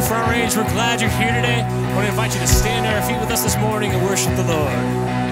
Front Range. We're glad you're here today. I want to invite you to stand on our feet with us this morning and worship the Lord.